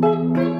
Música